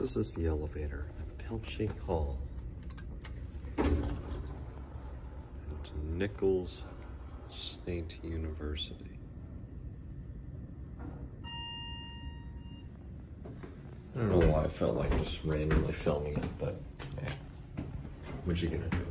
This is the elevator at Peltier Hall. And Nicholls State University. I don't know why I felt like just randomly filming it, but hey, what you gonna do?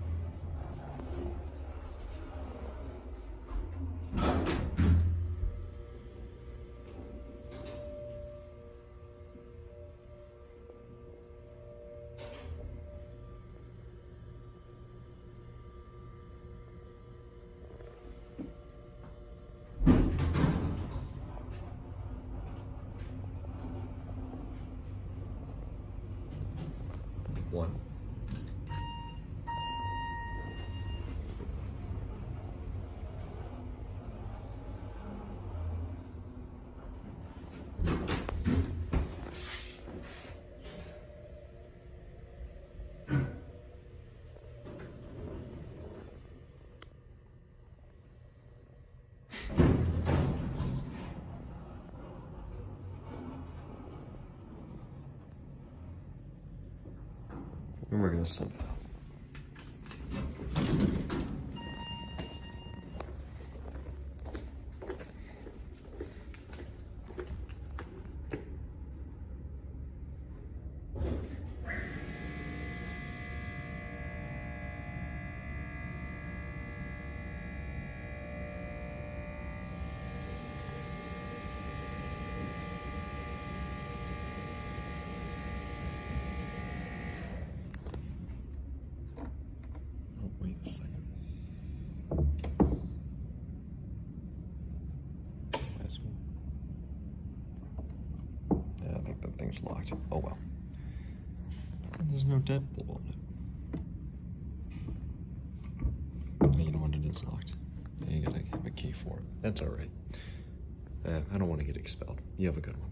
One. And we're gonna send it out. Wait a second. That's cool. Yeah, I think that thing's locked. Oh well. There's no deadbolt on it. You know what? It is locked. You gotta have a key for it. That's all right. Uh, I don't want to get expelled. You have a good one.